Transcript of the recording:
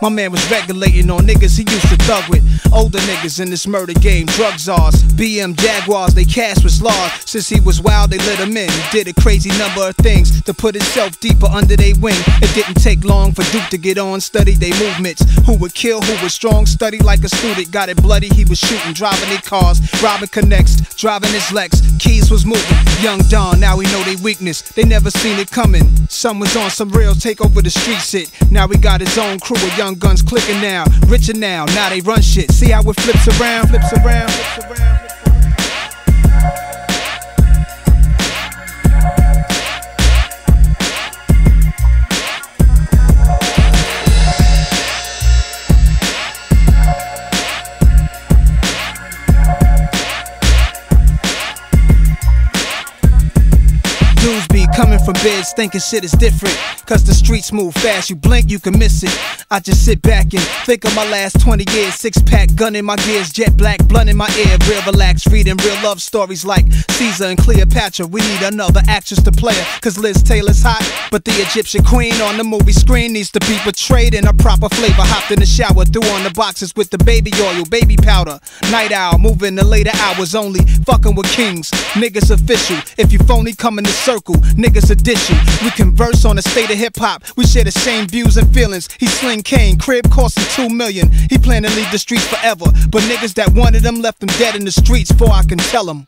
My man was regulating on niggas he used to thug with. Older niggas in this murder game, drug czars. BM Jaguars, they cash was large. Since he was wild, they let him in. He did a crazy number of things to put himself deeper under their wing. It didn't take long for Duke to get on, study their movements. Who would kill, who was strong, study like a student. Got it bloody, he was shooting, driving their cars, robbing connects, driving his Lex. Keys was moving. Young Don, now we know they weakness. They never seen it coming. Some was on some real take over the street shit. Now we got his own crew of young guns clicking now. Richer now, now they run shit. See how it flips around, flips around, flips around. From beds thinking shit is different. Cause the streets move fast, you blink, you can miss it. I just sit back and think of my last 20 years. Six pack, gun in my gears, jet black, blunt in my ear. Real relaxed, reading real love stories like Caesar and Cleopatra. We need another actress to play her, cause Liz Taylor's hot. But the Egyptian queen on the movie screen needs to be portrayed in a proper flavor. Hopped in the shower, threw on the boxes with the baby oil, baby powder. Night owl, moving the later hours only. Fucking with kings, niggas official. If you phony, come in the circle, niggas addition. We converse on the state of hip hop. We share the same views and feelings. He sling caine, crib costing two million. He plan to leave the streets forever. But niggas that wanted him left him dead in the streets before I can tell him.